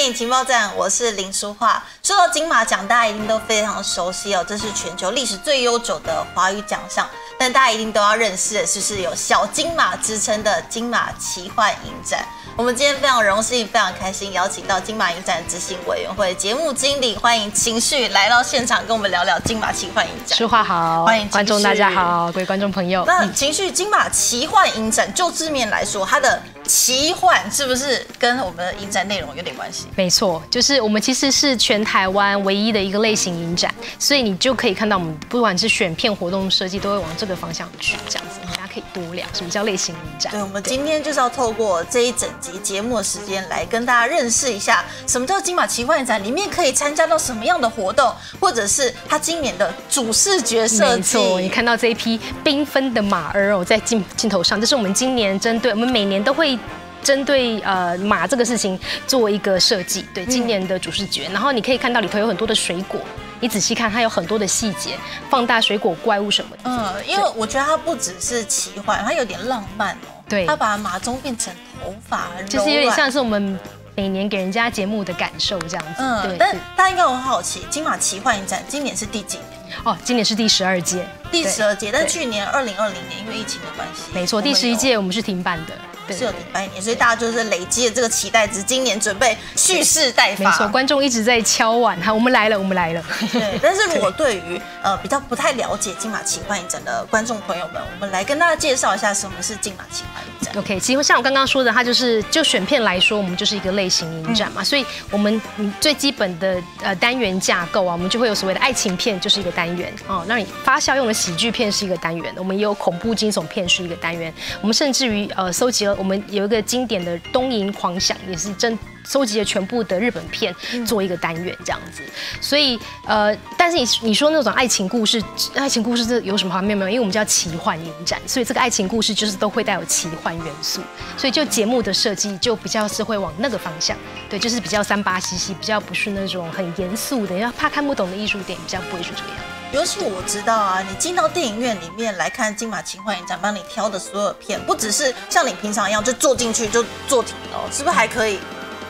电影情报站，我是林淑桦。说到金马奖，大家一定都非常熟悉哦，这是全球历史最悠久的华语奖项。但大家一定都要认识的，就是有小金马之称的金马奇幻影展。我们今天非常荣幸、非常开心，邀请到金马影展执行委员会节目经理，欢迎情绪来到现场，跟我们聊聊金马奇幻影展。说话好，欢迎观众大家好，各位观众朋友。那情绪金马奇幻影展就字面来说，它的奇幻是不是跟我们的影展内容有点关系？没错，就是我们其实是全台湾唯一的一个类型影展，所以你就可以看到我们不管是选片、活动设计，都会往这个方向去，这样子可以多聊什么叫类型影展。对，我们今天就是要透过这一整集节目的时间来跟大家认识一下，什么叫金马奇幻影展，里面可以参加到什么样的活动，或者是它今年的主视觉设计。没错，你看到这一批缤纷的马儿哦，在镜镜头上，这是我们今年针对我们每年都会。针对呃马这个事情做一个设计，对今年的主视觉，然后你可以看到里头有很多的水果，你仔细看它有很多的细节，放大水果怪物什么的。嗯，因为我觉得它不只是奇幻，它有点浪漫哦。对，它把马鬃变成头发，就是有点像是我们每年给人家节目的感受这样子。嗯，对。但大家应该很好奇，金马奇幻影展今年是第几年？哦，今年是第十二届。第十二届，但去年二零二零年因为疫情的关系，没错，第十一届我们是停办的。是有停办一年，所以大家就是累积了这个期待值，今年准备蓄势待发。没错，观众一直在敲碗，哈，我们来了，我们来了。对，但是如果对于呃比较不太了解金马奇幻影展的观众朋友们，我们来跟大家介绍一下什么是金马奇幻影展。OK，其实像我刚刚说的，它就是就选片来说，我们就是一个类型影展嘛，所以我们最基本的呃单元架构啊，我们就会有所谓的爱情片就是一个单元哦，那你发酵用的喜剧片是一个单元，我们也有恐怖惊悚片是一个单元，我们甚至于呃搜集了我们有一个经典的东瀛狂想，也是真。收集了全部的日本片做一个单元这样子，所以呃，但是你你说那种爱情故事，爱情故事这有什么好没有没有？因为我们叫奇幻影展，所以这个爱情故事就是都会带有奇幻元素，所以就节目的设计就比较是会往那个方向，对，就是比较三八兮兮，比较不是那种很严肃的，要怕看不懂的艺术电影，比较不会是这个样。尤其我知道啊，你进到电影院里面来看金马奇幻影展，帮你挑的所有片，不只是像你平常一样就坐进去就坐停哦，是不是还可以？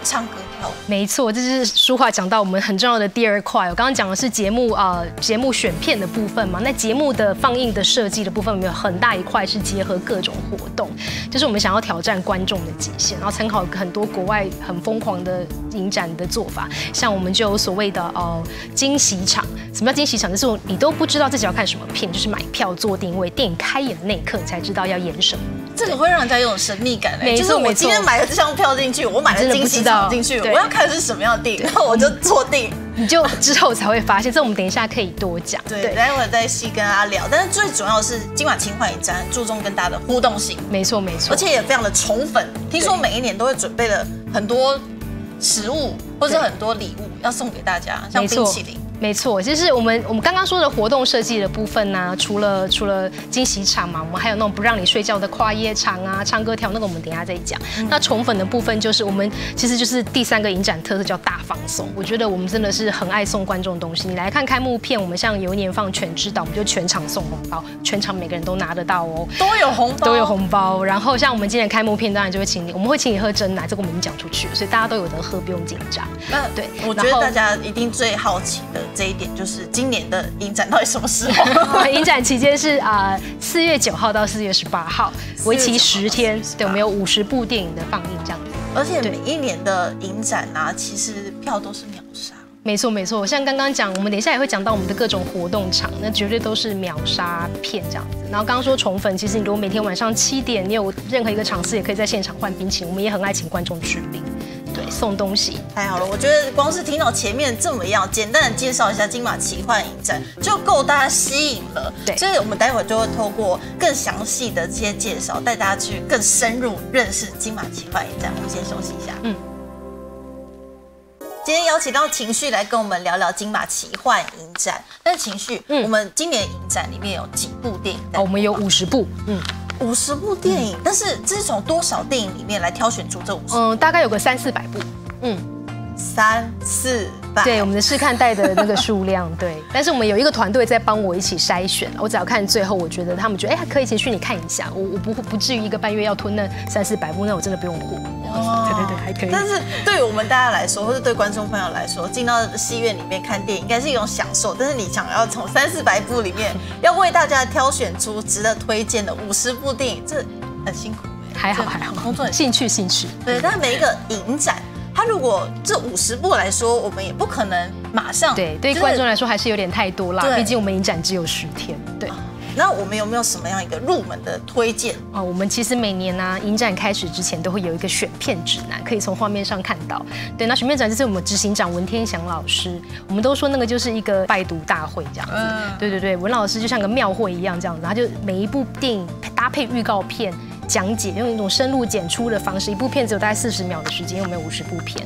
唱歌没错，这是书画讲到我们很重要的第二块。我刚刚讲的是节目啊，节目选片的部分嘛。那节目的放映的设计的部分，有没有很大一块是结合各种活动？就是我们想要挑战观众的极限，然后参考很多国外很疯狂的影展的做法。像我们就有所谓的呃惊喜场。什么叫惊喜场？就是你都不知道自己要看什么片，就是买票做定位，电影开演的那一刻才知道要演什么。这个会让人家有种神秘感嘞。就是我今天买了这张票进去，我买了惊喜场。进去，我要看是什么样的电影，然后我就坐定，你就之后才会发现。这我们等一下可以多讲，对，待会再细跟大家聊。但是最主要的是今晚情幻影展注重跟大家的互动性，没错没错，而且也非常的宠粉。听说每一年都会准备了很多食物或者很多礼物要送给大家，像冰淇淋。没错，就是我们我们刚刚说的活动设计的部分呢，除了除了惊喜场嘛，我们还有那种不让你睡觉的跨夜场啊，唱歌跳那个我们等下再讲。那宠粉的部分就是我们其实就是第三个影展特色叫大放送。我觉得我们真的是很爱送观众东西。你来看开幕片，我们像有一年放《全知道》，我们就全场送红包，全场每个人都拿得到哦，都有红包，都有红包。然后像我们今年开幕片，当然就会请你，我们会请你喝真奶，这个我们已经讲出去，所以大家都有得喝，不用紧张。那对，我觉得大家一定最好奇的这一点就是。今年的影展到底什么时候？影展期间是啊，四月九号到四月十八号，为期十天。对，我们有五十部电影的放映这样子。而且每一年的影展啊，其实票都是秒杀。没错没错，像刚刚讲，我们等一下也会讲到我们的各种活动场，那绝对都是秒杀片这样子。然后刚刚说宠粉，其实你如果每天晚上七点，你有任何一个场次，也可以在现场换冰淇淋。我们也很爱请观众吃冰。对，送东西太好了。我觉得光是听到前面这么样简单的介绍一下金马奇幻影展，就够大家吸引了。对，所以我们待会就会透过更详细的这些介绍，带大家去更深入认识金马奇幻影展。我们先休息一下。嗯。今天邀请到情绪来跟我们聊聊金马奇幻影展。但是情绪，嗯，我们今年影展里面有几部电影？哦，我们有五十部。嗯。五十部电影，但是这是从多少电影里面来挑选出这五十？嗯，大概有个三四百部。嗯，三四百。对，我们的试看带的那个数量，对。但是我们有一个团队在帮我一起筛选，我只要看最后，我觉得他们觉得哎可以，其实你看一下，我我不不至于一个半月要吞那三四百部，那我真的不用过。这样子。对对对，还可以。但是对于我们大家来说，或者对观众朋友来说，进到戏院里面看电影，应该是一种享受。但是你想要从三四百部里面，要为大家挑选出值得推荐的五十部电影，这很辛苦。还好还好，工作兴趣兴趣。对，但每一个影展，它如果这五十部来说，我们也不可能马上。对，对观众来说还是有点太多啦。毕竟我们影展只有十天。对。那我们有没有什么样一个入门的推荐？哦，我们其实每年呢，影展开始之前都会有一个选片指南，可以从画面上看到。对，那选片指南就是我们执行长文天祥老师，我们都说那个就是一个拜读大会这样子。嗯。对对对，文老师就像个庙会一样这样子，他就每一部电影搭配预告片。讲解用一种深入简出的方式，一部片只有大概四十秒的时间，因为我们有五十部片。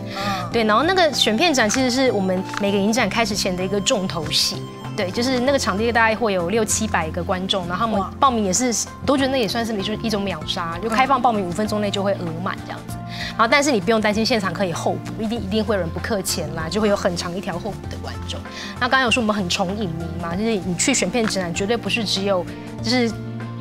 对，然后那个选片展其实是我们每个影展开始前的一个重头戏。对，就是那个场地大概会有六七百个观众，然后他们报名也是，都觉得那也算是就是一种秒杀，就开放报名五分钟内就会额满这样子。然后，但是你不用担心现场可以候补，一定一定会有人不客钱啦，就会有很长一条候补的观众。那刚刚有说我们很宠影迷嘛，就是你去选片指南绝对不是只有就是。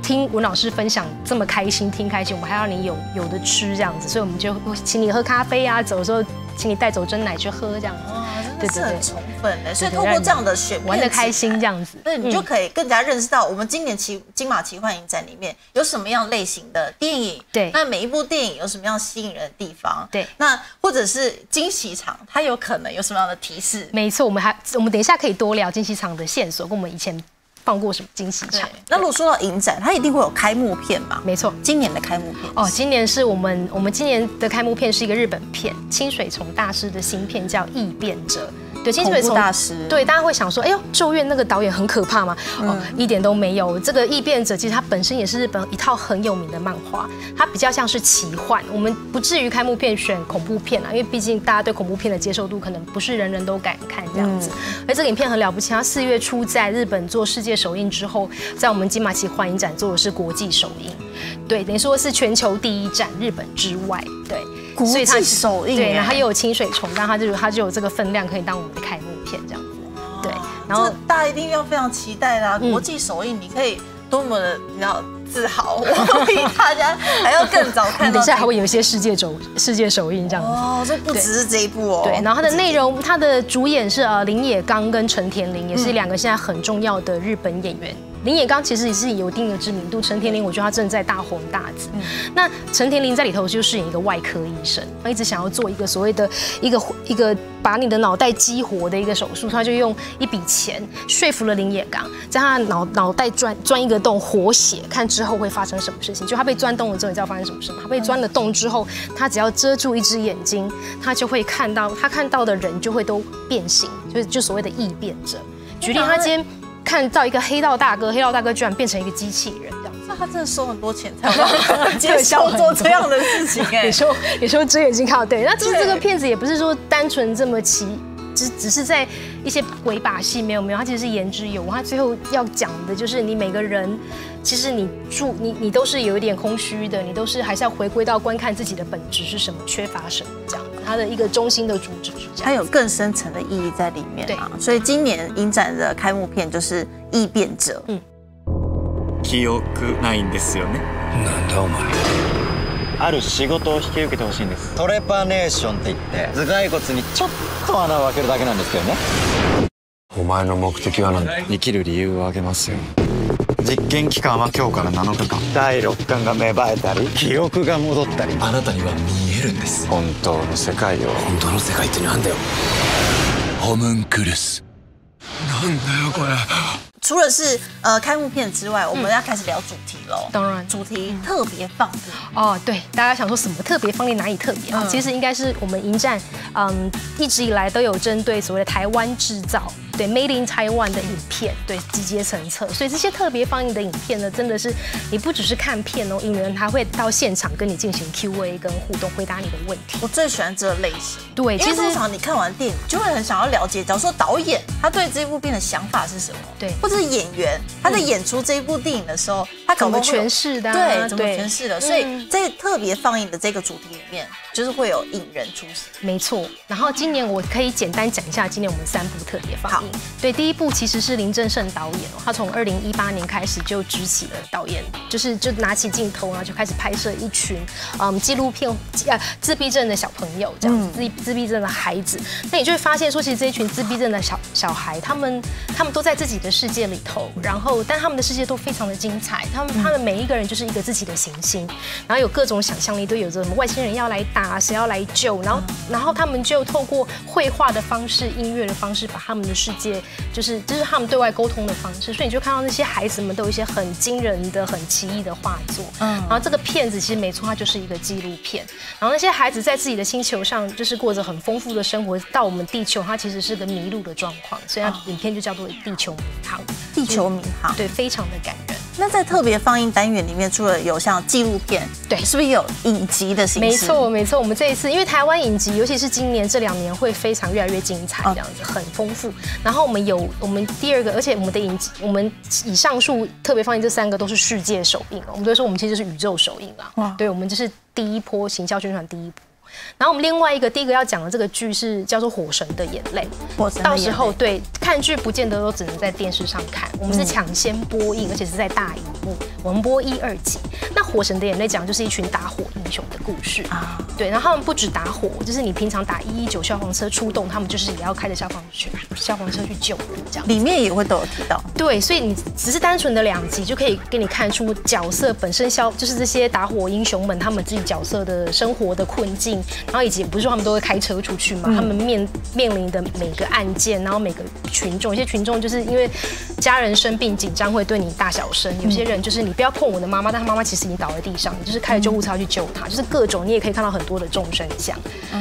听文老师分享这么开心，听开心，我们还要你有有的吃这样子，所以我们就会请你喝咖啡啊，走的时候请你带走真奶去喝这样子，对对对，很充分的。所以透过这样的选玩的开心这样子，对，你就可以更加认识到我们今年奇金马奇幻影展里面有什么样类型的电影，对，那每一部电影有什么样吸引人的地方，对，那或者是惊喜场，它有可能有什么样的提示？没错，我们还我们等一下可以多聊惊喜场的线索，跟我们以前。放过什么惊喜场？那如果说到影展，它一定会有开幕片嘛？没错，今年的开幕片哦，今年是我们我们今年的开幕片是一个日本片，清水崇大师的新片叫《异变者》。对，清水从大师，对，大家会想说，哎呦，咒怨那个导演很可怕吗？哦，一点都没有。这个异变者其实它本身也是日本一套很有名的漫画，它比较像是奇幻。我们不至于开幕片选恐怖片啊，因为毕竟大家对恐怖片的接受度可能不是人人都敢看这样子。而这个影片很了不起，它四月初在日本做世界首映之后，在我们金马奇幻影展做的是国际首映，对，等于说是全球第一站，日本之外，对。所以它首映，对，然后又有清水虫，但它就它就有这个分量，可以当我们的开幕片这样子。对，然后大家一定要非常期待啦！国际首映，你可以多么的你要自豪，我比大家还要更早看到。等一下还会有一些世界首世界首映这样子。哦，这不只是这一部哦。对，然后它的内容，它的主演是呃林野刚跟陈田林，也是两个现在很重要的日本演员。林野刚其实也是有一定的知名度，陈田林我觉得他正在大红大紫。那陈田林在里头就饰演一个外科医生，他一直想要做一个所谓的一个一个把你的脑袋激活的一个手术，他就用一笔钱说服了林野刚，在他脑脑袋钻钻一个洞活血，看之后会发生什么事情。就他被钻洞了之后，你知道发生什么事吗？他被钻了洞之后，他只要遮住一只眼睛，他就会看到他看到的人就会都变形，就是就所谓的异变者。举例，他今天。看到一个黑道大哥，黑道大哥居然变成一个机器人，这样，那他真的收很多钱才 接受做这样的事情哎。你 说，你说睁眼睛看到对，那其实这个骗子也不是说单纯这么奇，只只是在一些鬼把戏，没有没有，他其实是言之有物。他最后要讲的就是你每个人，其实你住你你都是有一点空虚的，你都是还是要回归到观看自己的本质是什么，缺乏什么这样。它的一个中心的主旨，它有更深层的意义在里面啊。所以今年影展的开幕片就是《异变者》。嗯。記憶ないんですよね。なんだお前。ある仕事を引き受けてほしいんです。トレパネーションって言って頭蓋骨にちょっと穴を開けるだけなんですけどね。お前の目的は何だ。生きる理由をあげますよ。 実験期間は今日から7日間。第六感が芽生えたり記憶が戻ったり。あなたには見えるんです。本当の世界を。本当の世界ってなんだよ。ホムンクルスなんだよこれ除了是呃开幕片之外，我们要开始聊主题喽。当然，主题特别放映哦，对，大家想说什么特别放映哪里特别啊？其实应该是我们迎战，嗯，一直以来都有针对所谓的台湾制造。对，Made in Taiwan 的影片，对，集结成册，所以这些特别放映的影片呢，真的是你不只是看片哦，影人他会到现场跟你进行 Q&A 跟互动，回答你的问题。我最喜欢这类型，对，其实通常你看完电影就会很想要了解，假如说导演他对这部片的想法是什么，对，或者是演员他在演出这一部电影的时候，他怎么诠释的，对，怎么诠释的，所以在特别放映的这个主题里面。就是会有影人出现。没错，然后今年我可以简单讲一下，今年我们三部特别放映。对，第一部其实是林正盛导演哦，他从二零一八年开始就举起了导演，就是就拿起镜头，然后就开始拍摄一群嗯纪录片呃自闭症的小朋友这样子，自自闭症的孩子。那你就会发现说，其实这一群自闭症的小小孩，他们他们都在自己的世界里头，然后但他们的世界都非常的精彩，他们他们每一个人就是一个自己的行星，然后有各种想象力，都有着什么外星人要来打，谁要来救，然后。然后他们就透过绘画的方式、音乐的方式，把他们的世界，就是就是他们对外沟通的方式。所以你就看到那些孩子们都有一些很惊人的、很奇异的画作。嗯，然后这个片子其实没错，它就是一个纪录片。然后那些孩子在自己的星球上，就是过着很丰富的生活。到我们地球，它其实是个迷路的状况，所以它影片就叫做《地球迷航》。地球迷航，对，非常的感人。那在特别放映单元里面，除了有像纪录片，对，是不是有影集的形式？没错，没错。我们这一次，因为台湾影集，尤其是今年这两年会非常越来越精彩，这样子很丰富。然后我们有我们第二个，而且我们的影集，我们以上述特别放映这三个都是世界首映了。我们都说我们其实是宇宙首映啦。对，我们就是第一波行销宣传第一波。然后我们另外一个第一个要讲的这个剧是叫做《火神的眼泪》，到时候对看剧不见得都只能在电视上看，我们是抢先播映，而且是在大荧幕，我们播一二集。那《火神的眼泪》讲就是一群打火英雄的故事啊，对，然后他们不止打火，就是你平常打一一九消防车出动，他们就是也要开着消防车消防车去救人这样。里面也会都有提到，对，所以你只是单纯的两集就可以给你看出角色本身消，就是这些打火英雄们他们自己角色的生活的困境。然后以及不是说他们都会开车出去嘛？他们面面临的每个案件，然后每个群众，有些群众就是因为家人生病紧张会对你大小声；有些人就是你不要碰我的妈妈，但他妈妈其实已经倒在地上，你就是开着救护车去救她，就是各种你也可以看到很多的众生相，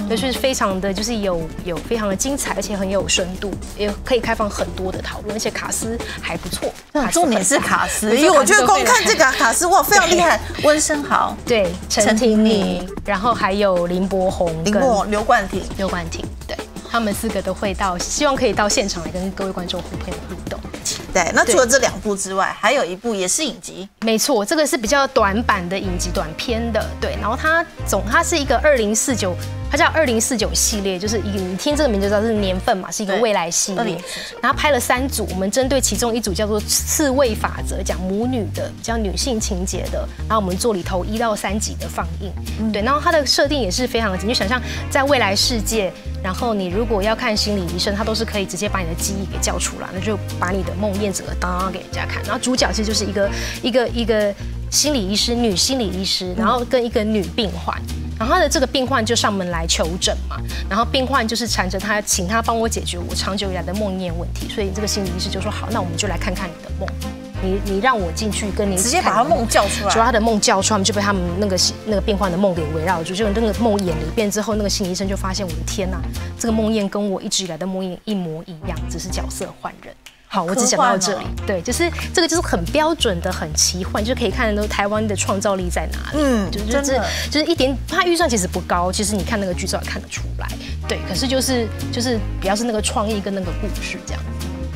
就是非常的就是有有非常的精彩，而且很有深度，也可以开放很多的讨论，而且卡斯还不错。重点是卡斯，因为我觉得光看这个卡斯哇非常厉害，温升豪对陈婷妮，然后还有林柏。宏、林柏、刘冠廷、刘冠廷，对他们四个都会到，希望可以到现场来跟各位观众互动互动。对，那除了这两部之外，还有一部也是影集，没错，这个是比较短版的影集短片的，对，然后它总它是一个二零四九。它叫二零四九系列，就是一个你听这个名字知道是年份嘛，是一个未来系列。然后拍了三组，我们针对其中一组叫做刺猬法则，讲母女的，叫女性情节的。然后我们做里头一到三集的放映，对。然后它的设定也是非常的，你就想象在未来世界，然后你如果要看心理医生，他都是可以直接把你的记忆给叫出来，那就把你的梦魇整个当给人家看。然后主角其实就是一个一个一个心理医师，女心理医师，然后跟一个女病患。然后他的这个病患就上门来求诊嘛，然后病患就是缠着他，请他帮我解决我长久以来的梦魇问题，所以这个心理医师就说好，那我们就来看看你的梦，你你让我进去跟你直接把他梦叫出来，就他的梦叫出来，就被他们那个那个病患的梦给围绕住，就那个梦演了一遍之后，那个心理医生就发现我的天呐，这个梦魇跟我一直以来的梦魇一模一样，只是角色换人。好，我只讲到这里。对，就是这个，就是很标准的、很奇幻，就可以看得到台湾的创造力在哪里。嗯，就是就是一点，它预算其实不高，其实你看那个剧照也看得出来。对，可是就是就是比较是那个创意跟那个故事这样。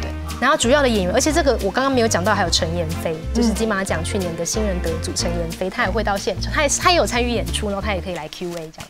对，然后主要的演员，而且这个我刚刚没有讲到，还有陈妍霏，就是金马奖去年的新人得主陈妍霏，她也会到现场，她也她也有参与演出，然后她也可以来 Q A 这样。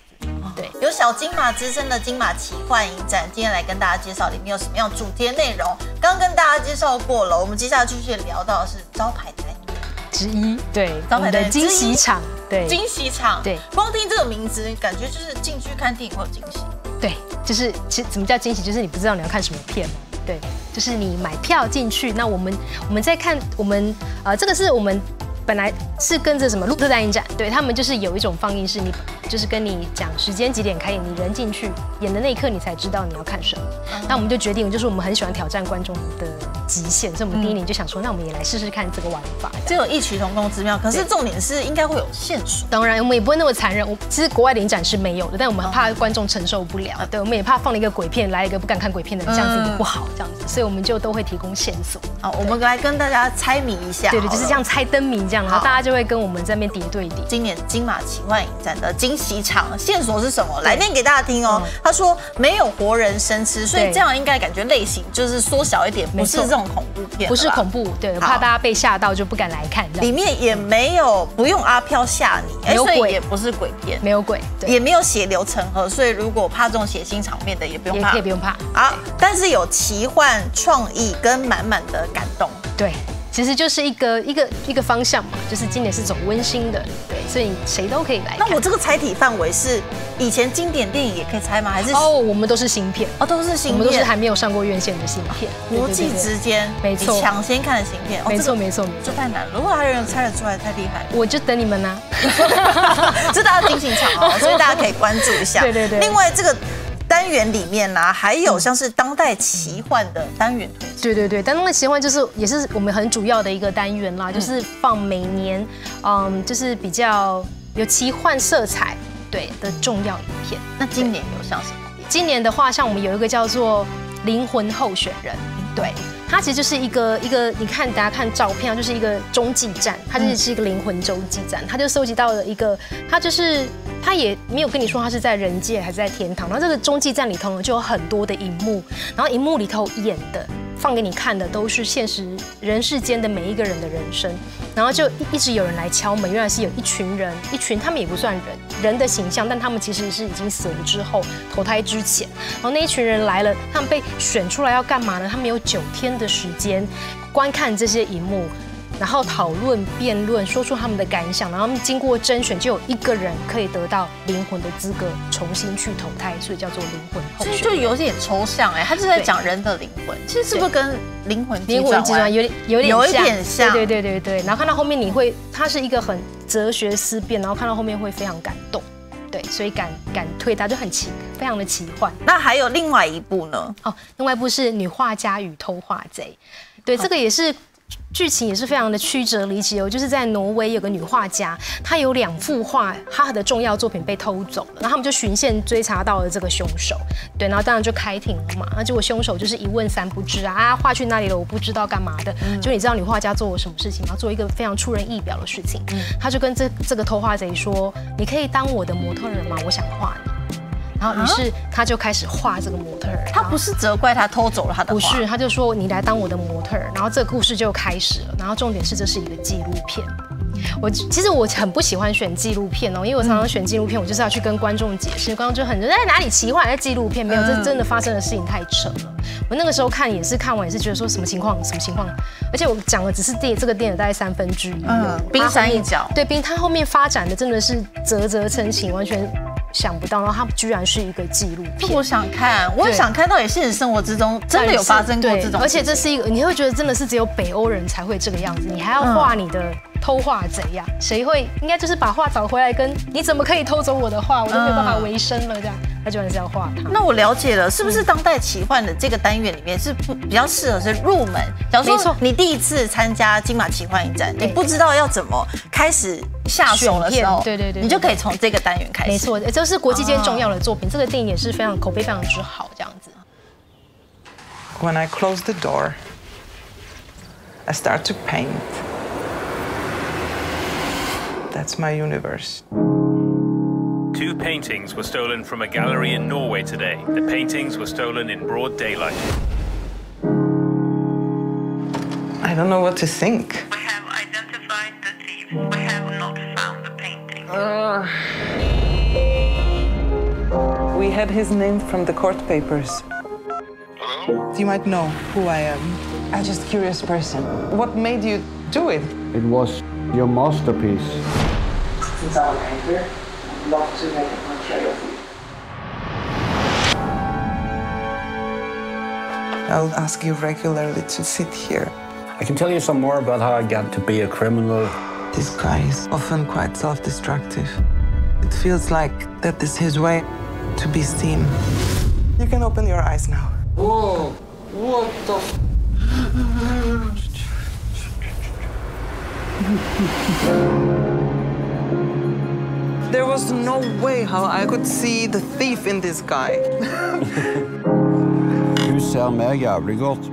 对，有小金马之称的金马奇幻影展，今天来跟大家介绍里面有什么样主题内容。刚跟大家介绍过了，我们接下来继续聊到的是招牌单元之一，对，招牌的惊喜场，对，惊喜场，对，光听这个名字，感觉就是进去看电影会有惊喜。对，就是其实怎么叫惊喜，就是你不知道你要看什么片嘛。对，就是你买票进去，那我们我们在看我们呃，这个是我们。本来是跟着什么路特大影展，对他们就是有一种放映，是你就是跟你讲时间几点开演，你人进去演的那一刻，你才知道你要看什么。那我们就决定，就是我们很喜欢挑战观众的极限，所以我们第一年就想说，那我们也来试试看这个玩法。这有异曲同工之妙，可是重点是应该会有限数。当然，我们也不会那么残忍。我其实国外的影展是没有的，但我们怕观众承受不了。对，我们也怕放了一个鬼片，来一个不敢看鬼片的人，这样子也不好，这样子。所以我们就都会提供线索。好，我们来跟大家猜谜一下。对对，就是这样猜灯谜这样。然后大家就会跟我们在那边叠对叠。今年金马奇幻影展的惊喜场线索是什么？来念给大家听哦。他说没有活人生吃，所以这样应该感觉类型就是缩小一点，不是这种恐怖片，不是恐怖，对，怕大家被吓到就不敢来看。里面也没有不用阿飘吓你，没有鬼，也不是鬼片，没有鬼，也没有血流成河，所以如果怕这种血腥场面的也不用怕，也不用怕。好，但是有奇幻创意跟满满的感动，对。其实就是一个一个一个方向嘛，就是今年是走温馨的，对，所以谁都可以来。那我这个猜题范围是以前经典电影也可以猜吗？还是哦，我们都是新片哦，都是新片，我们都是还没有上过院线的新片。国际之间，没错，抢先看的新片，没错没错，这太难了。如果还有人猜得出来，太厉害。我就等你们呢，这大家惊喜场哦，所以大家可以关注一下。对对对。另外这个。单元里面呢，还有像是当代奇幻的单元。对对对，当代奇幻就是也是我们很主要的一个单元啦，就是放每年，嗯，就是比较有奇幻色彩对的重要影片。那今年有像什么？今年的话，像我们有一个叫做《灵魂候选人》，对。它其实就是一个一个，你看大家看照片啊，就是一个中继站，它就是是一个灵魂中继站，它就收集到了一个，它就是它也没有跟你说它是在人界还是在天堂，然后这个中继站里头呢就有很多的荧幕，然后荧幕里头演的。放给你看的都是现实人世间的每一个人的人生，然后就一一直有人来敲门，原来是有一群人，一群他们也不算人，人的形象，但他们其实是已经死了之后投胎之前，然后那一群人来了，他们被选出来要干嘛呢？他们有九天的时间观看这些荧幕。然后讨论、辩论，说出他们的感想，然后经过甄选，就有一个人可以得到灵魂的资格，重新去投胎，所以叫做灵魂。其实就有点抽象哎，他是在讲人的灵魂，其实是不是跟灵魂灵魂机转有点有点有一点像？对对对对。然后看到后面，你会，它是一个很哲学思辨，然后看到后面会非常感动，对，所以敢敢推它就很奇，非常的奇幻。那还有另外一部呢？哦，另外一部是《女画家与偷画贼》，对，这个也是。剧情也是非常的曲折离奇哦，就是在挪威有个女画家，她有两幅画，她的重要作品被偷走了，然后他们就循线追查到了这个凶手，对，然后当然就开庭了嘛，那结果凶手就是一问三不知啊，啊画去哪里了？我不知道干嘛的，就你知道女画家做了什么事情吗？做一个非常出人意表的事情，他就跟这这个偷画贼说，你可以当我的模特人吗？我想画你。然后，于是他就开始画这个模特儿。他不是责怪他偷走了他的不是，他就说你来当我的模特儿。然后这个故事就开始了。然后重点是这是一个纪录片。我其实我很不喜欢选纪录片哦，因为我常常选纪录片，我就是要去跟观众解释。观众就很在哪里奇幻，在纪录片没有，这真的发生的事情太扯了。我那个时候看也是看完也是觉得说什么情况，什么情况。而且我讲的只是电这个电影大概三分之一，冰山一角。对，冰它后面发展的真的是啧啧称奇，完全。想不到，然后它居然是一个纪录片。我想看，我也想看到也现实生活之中真的有发生过这种。而且这是一个，你会觉得真的是只有北欧人才会这个样子。你还要画你的偷画贼呀？谁会？应该就是把画找回来，跟你怎么可以偷走我的画？我都没有办法维生了这样。他居然是要画他。那我了解了，是不是当代奇幻的这个单元里面是不比较适合是入门？假如说你第一次参加金马奇幻影展，你不知道要怎么开始。下手的时候，对对对，你就可以从这个单元开始。没错，这是国际间重要的作品。这个电影也是非常口碑非常之好，这样子。When I close the door, I start to paint. That's my universe. Two paintings were stolen from a gallery in Norway today. The paintings were stolen in broad daylight. I don't know what to think. We have identified the thief. We have not found the painting. Uh, we had his name from the court papers. Hello? You might know who I am. I'm just a curious person. What made you do it? It was your masterpiece. Since I'm a painter, I'd love to make a portrait of you. I'll ask you regularly to sit here. I can tell you some more about how I got to be a criminal this guy is often quite self-destructive. It feels like that is his way to be seen. You can open your eyes now. Whoa, what the there was no way how I could see the thief in this guy. You ser meg jævlig godt,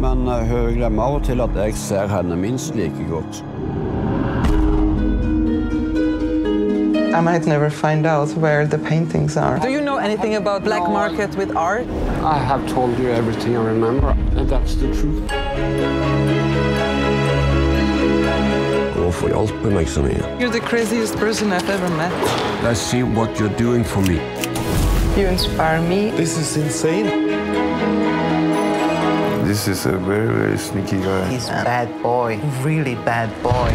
men hun glemmer av og til at jeg ser henne minst like godt. I might never find out where the paintings are. Do you know anything about black market with art? I have told you everything I remember, and that's the truth. Gå får hjelpe meg så. You're the craziest person I've ever met. Let's see what you're doing for me. You inspire me. This is insane. This is a very, very sneaky guy. He's a bad boy, really bad boy.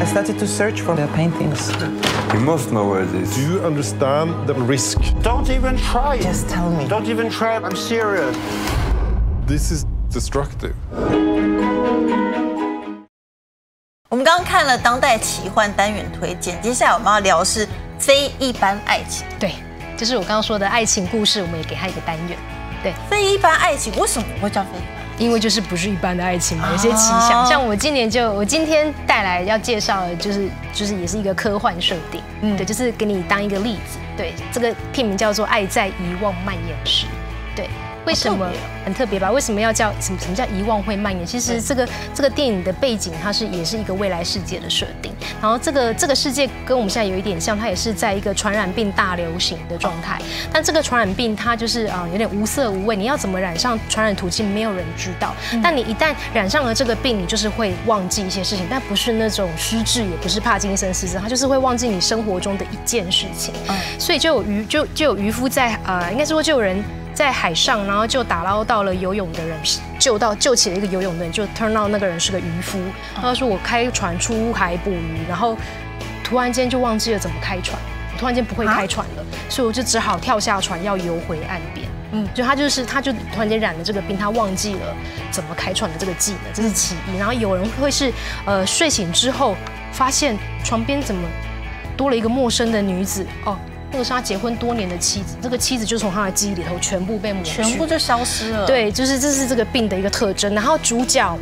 I started to search for the paintings. You must know where it is. Do you understand the risk? Don't even try. Just tell me. Don't even try. I'm serious. This is destructive. 看了当代奇幻单元推荐，接下来我们要聊的是非一般爱情。对，就是我刚刚说的爱情故事，我们也给他一个单元。对，非一般爱情为什么会叫非一般？因为就是不是一般的爱情嘛，有些奇想。像我今年就我今天带来要介绍的，就是就是也是一个科幻设定，嗯，对，就是给你当一个例子。对，这个片名叫做《爱在遗忘蔓延时》。对，为什么很特别吧？为什么要叫什么什么叫遗忘会蔓延？其实这个这个电影的背景，它是也是一个未来世界的设定。然后这个这个世界跟我们现在有一点像，它也是在一个传染病大流行的状态。但这个传染病它就是啊有点无色无味，你要怎么染上传染途径，没有人知道。但你一旦染上了这个病，你就是会忘记一些事情，但不是那种失智，也不是帕金森失智，它就是会忘记你生活中的一件事情。所以就有渔就就有渔夫在呃，应该是说就有人。在海上，然后就打捞到了游泳的人，救到救起了一个游泳的人，就 turn out 那个人是个渔夫。他说我开船出海捕鱼，然后突然间就忘记了怎么开船，突然间不会开船了，所以我就只好跳下船要游回岸边。嗯，就他就是他就突然间染了这个病，他忘记了怎么开船的这个技能，这是其一。然后有人会是呃睡醒之后发现床边怎么多了一个陌生的女子哦。那个是他结婚多年的妻子，这个妻子就从他的记忆里头全部被抹去，全部就消失了。对，就是这是这个病的一个特征。然后主角，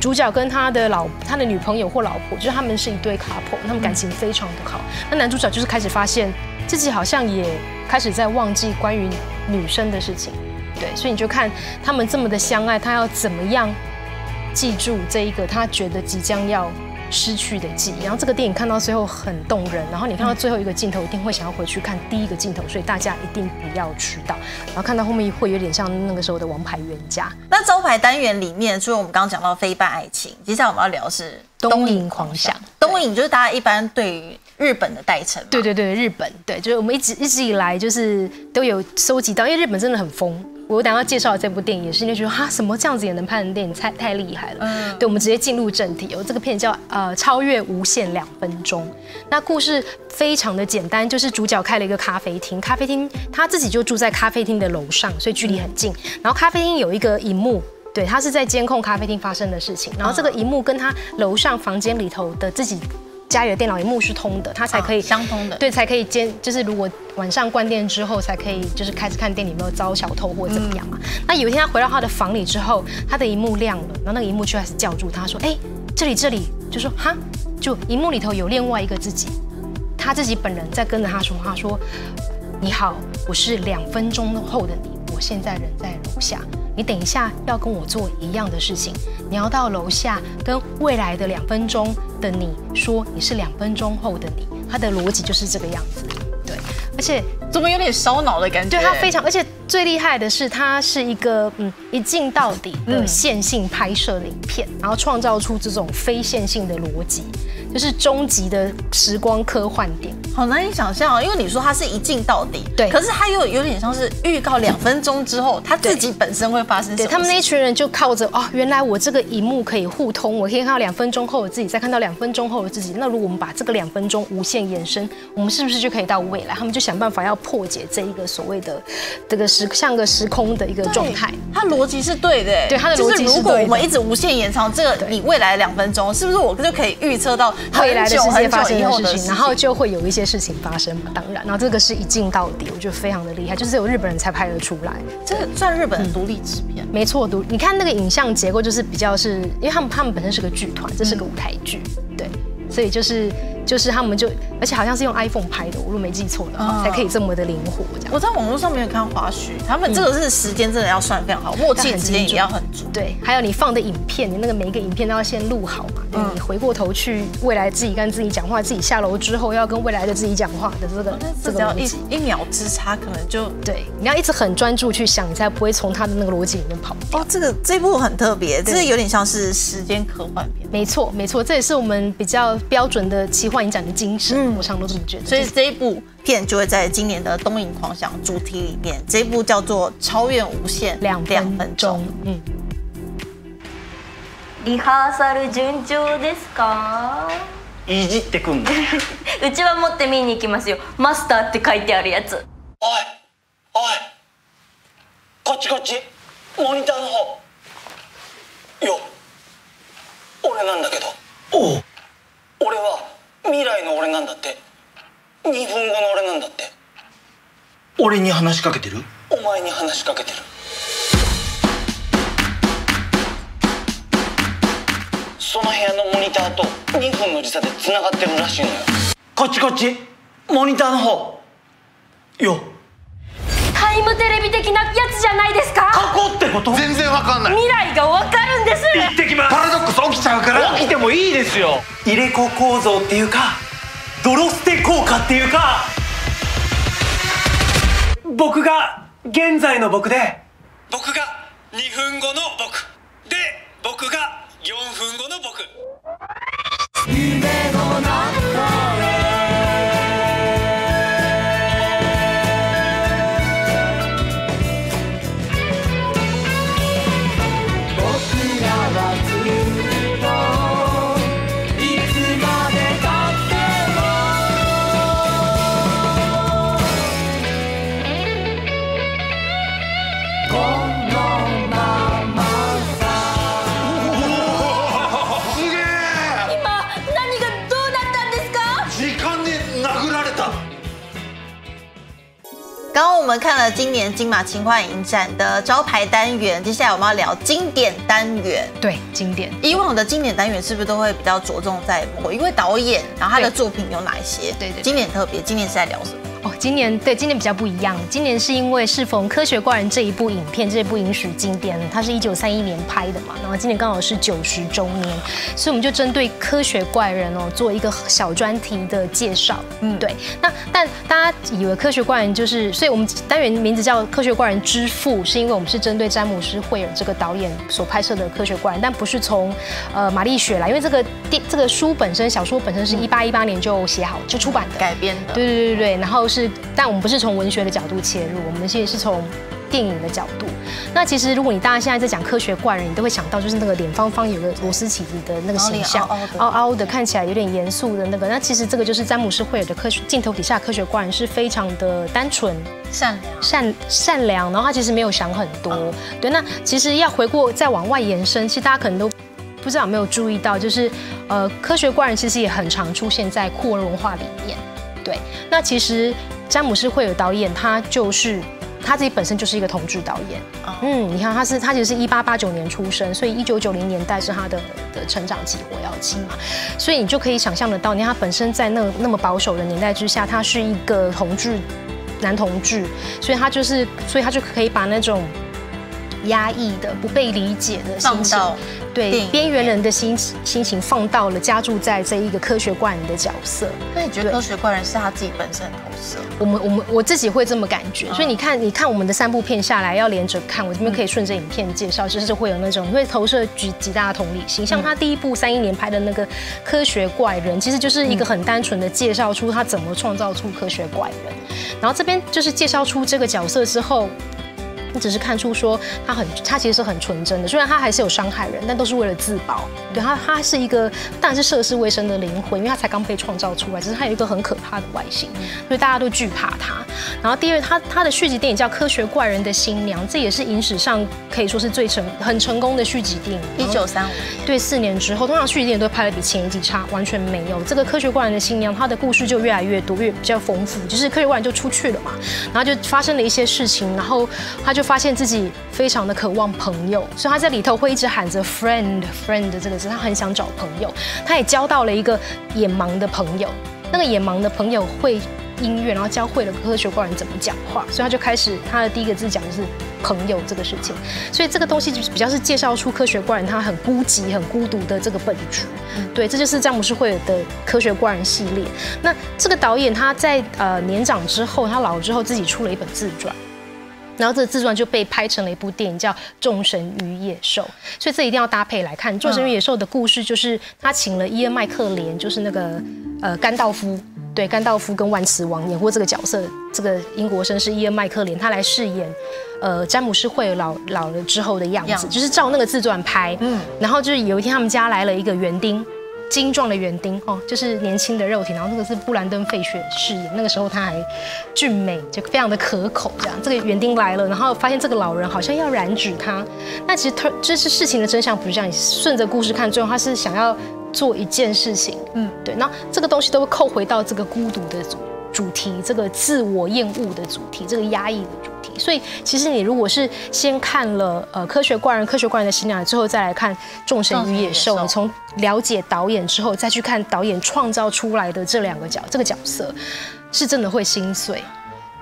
主角跟他的老他的女朋友或老婆，就是他们是一对 couple，他们感情非常的好。那男主角就是开始发现自己好像也开始在忘记关于女生的事情。对，所以你就看他们这么的相爱，他要怎么样记住这一个他觉得即将要。失去的记忆，然后这个电影看到最后很动人，然后你看到最后一个镜头，一定会想要回去看第一个镜头，所以大家一定不要迟到。然后看到后面会有点像那个时候的《王牌冤家》。那招牌单元里面，除了我们刚刚讲到非办爱情，接下来我们要聊是东瀛狂想。东瀛就是大家一般对于日本的代称。对对对，日本对，就是我们一直一直以来就是都有收集到，因为日本真的很疯。我等下介绍这部电影也是因为觉得哈什么这样子也能拍成电影，太太厉害了。嗯，对，我们直接进入正题。哦，这个片叫呃超越无限两分钟。那故事非常的简单，就是主角开了一个咖啡厅，咖啡厅他自己就住在咖啡厅的楼上，所以距离很近。然后咖啡厅有一个荧幕，对他是在监控咖啡厅发生的事情。然后这个荧幕跟他楼上房间里头的自己。家里的电脑荧幕是通的，它才可以相通的，对，才可以监，就是如果晚上关电之后，才可以就是开始看店里有没有遭小偷或者怎么样嘛。那有一天他回到他的房里之后，他的荧幕亮了，然后那个荧幕就开始叫住他说：“哎，这里这里。”就说：“哈，就荧幕里头有另外一个自己，他自己本人在跟着他说话，说：你好，我是两分钟后的你，我现在人在楼下。”你等一下要跟我做一样的事情，你要到楼下跟未来的两分钟的你说你是两分钟后的你，他的逻辑就是这个样子，对，而且怎么有点烧脑的感觉？对，它非常，而且最厉害的是它是一个嗯一镜到底的线性拍摄的影片，然后创造出这种非线性的逻辑。就是终极的时光科幻电影，好难以想象啊。因为你说它是一镜到底，对，可是它又有点像是预告两分钟之后，它自己本身会发生。对他们那一群人就靠着哦，原来我这个荧幕可以互通，我可以看到两分钟后的自己，再看到两分钟后的自己。那如果我们把这个两分钟无限延伸，我们是不是就可以到未来？他们就想办法要破解这一个所谓的这个时像个时空的一个状态。它逻辑是对的，对它的逻辑是对的。如果我们一直无限延长这个你未来两分钟，是不是我就可以预测到未来的世界发生的事情，然后就会有一些事情发生嘛？当然，然后这个是一镜到底，我觉得非常的厉害，就是有日本人才拍得出来。这个算日本的独立制片，没错，独你看那个影像结构就是比较是，因为他们他们本身是个剧团，这是个舞台剧，对，所以就是就是他们就，而且好像是用 iPhone 拍的，我如果没记错的话，才可以这么的灵活这样。我在网络上没有看花絮，他们这个是时间真的要算非常好，默契时间也要很足。对，还有你放的影片，你那个每一个影片都要先录好嘛。嗯。你回过头去，未来自己跟自己讲话，自己下楼之后要跟未来的自己讲话的这个，这个要一一秒之差，可能就对，你要一直很专注去想，你才不会从他的那个逻辑里面跑。哦，这个这部很特别，这有点像是时间科幻片。没错，没错，这也是我们比较标准的奇幻影展的精神。嗯，我常都这么觉得。所以这一部片就会在今年的东影狂想主题里面。这一部叫做《超越无限》，两两分钟。嗯。リハーサル順調ですか？いじってくん うちは持って見に行きますよ。マスターって書いてあるやつ。おい、おい、こっちこっち、モニターの方。よ、俺なんだけど。おお。俺は未来の俺なんだって。2分後の俺なんだって。俺に話しかけてる？お前に話しかけてる。その部屋のモニターと2分の時差でつながってるらしいのよ。こっちこっち。モニターの方。よタイムテレビ的なやつじゃないですか？過去ってこと？全然わかんない。未来がわかるんです。行ってきます。パラドックス起きちゃうから。起きてもいいですよ。入れ子構造っていうかドロステ効果っていうか。僕が現在の僕で。僕が2分後の僕。で僕が4分後の僕。夢の中们看了今年金马情幻影展的招牌单元，接下来我们要聊经典单元。对，经典。以往的经典单元是不是都会比较着重在某一位导演，然后他的作品有哪一些？对对。经典特别，今年是在聊什么？哦，今年对今年比较不一样。今年是因为适逢《科学怪人》这一部影片，这部影史经典，它是一九三一年拍的嘛，然后今年刚好是九十周年，所以我们就针对《科学怪人》哦做一个小专题的介绍。嗯，对。那但大家以为《科学怪人》就是，所以我们单元名字叫《科学怪人之父》，是因为我们是针对詹姆斯·惠尔这个导演所拍摄的《科学怪人》，但不是从呃玛丽雪来，因为这个电这个书本身小说本身是一八一八年就写好就出版的改编的。对对对对，然后。是，但我们不是从文学的角度切入，我们其实是从电影的角度。那其实，如果你大家现在在讲科学怪人，你都会想到就是那个脸方方有个螺丝起子的那个形象，凹凹的，看起来有点严肃的那个。那其实这个就是詹姆斯·惠尔的科学镜头底下科学怪人，是非常的单纯、善良、善善良，然后他其实没有想很多。对，那其实要回过再往外延伸，其实大家可能都不知道有没有注意到，就是呃，科学怪人其实也很常出现在酷儿文化里面。对，那其实詹姆斯·惠尔导演他就是他自己本身就是一个同志导演。嗯，你看他是他其实是一八八九年出生，所以一九九零年代是他的的成长期、活跃期嘛。所以你就可以想象得到，你看他本身在那那么保守的年代之下，他是一个同志男同志，所以他就是所以他就可以把那种压抑的、不被理解的心情。对边缘人的心心情放到了加注在这一个科学怪人的角色。那你觉得科学怪人是他自己本身的投射？我们我们我自己会这么感觉。所以你看，你看我们的三部片下来要连着看，我这边可以顺着影片介绍，就是会有那种会投射极极大的同理心。像他第一部三一年拍的那个科学怪人，其实就是一个很单纯的介绍出他怎么创造出科学怪人。然后这边就是介绍出这个角色之后。你只是看出说他很，他其实是很纯真的，虽然他还是有伤害人，但都是为了自保。对他，他是一个当然是涉世未深的灵魂，因为他才刚被创造出来，只是他有一个很可怕的外形，所以大家都惧怕他。然后第二，他他的续集电影叫《科学怪人的新娘》，这也是影史上可以说是最成很成功的续集电影。一九三五对，四年之后，通常续集电影都拍的比前一集差，完全没有。这个《科学怪人的新娘》，他的故事就越来越多，越比较丰富。就是科学怪人就出去了嘛，然后就发生了一些事情，然后他就。就发现自己非常的渴望朋友，所以他在里头会一直喊着 friend friend 这个字，他很想找朋友。他也交到了一个眼盲的朋友，那个眼盲的朋友会音乐，然后教会了科学怪人怎么讲话，所以他就开始他的第一个字讲的是朋友这个事情。所以这个东西就是比较是介绍出科学怪人他很孤寂、很孤独的这个本质。对，这就是詹姆斯惠尔的科学怪人系列。那这个导演他在呃年长之后，他老了之后自己出了一本自传。然后这个自传就被拍成了一部电影，叫《众神与野兽》，所以这一定要搭配来看。《众神与野兽》的故事就是他请了伊恩麦克连，就是那个呃甘道夫，对甘道夫跟万磁王演过这个角色，这个英国绅士伊恩麦克连，他来饰演呃詹姆斯会老老了之后的样子，就是照那个自传拍。嗯，然后就是有一天他们家来了一个园丁。精壮的园丁哦，就是年轻的肉体，然后那个是布兰登·费雪饰演，那个时候他还俊美，就非常的可口。这样，这个园丁来了，然后发现这个老人好像要染指他，那其实他这是事情的真相不是这样，你顺着故事看，最后他是想要做一件事情，嗯，对，那这个东西都会扣回到这个孤独的主主题，这个自我厌恶的主题，这个压抑的主题。所以，其实你如果是先看了呃《科学怪人》《科学怪人的新娘》之后，再来看《众神与野兽》，你从了解导演之后，再去看导演创造出来的这两个角这个角色，是真的会心碎，